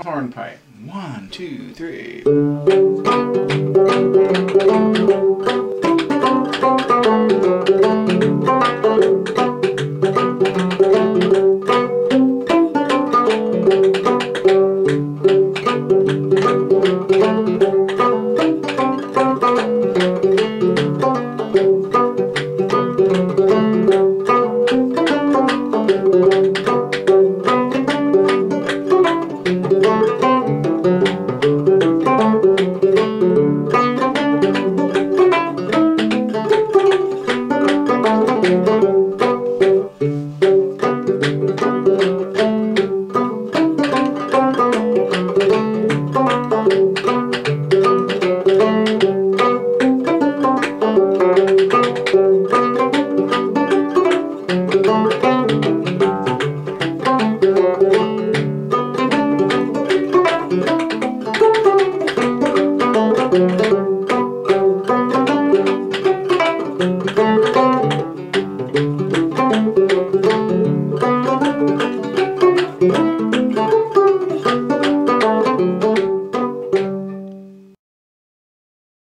hornpipe. One, two, three. Thank you.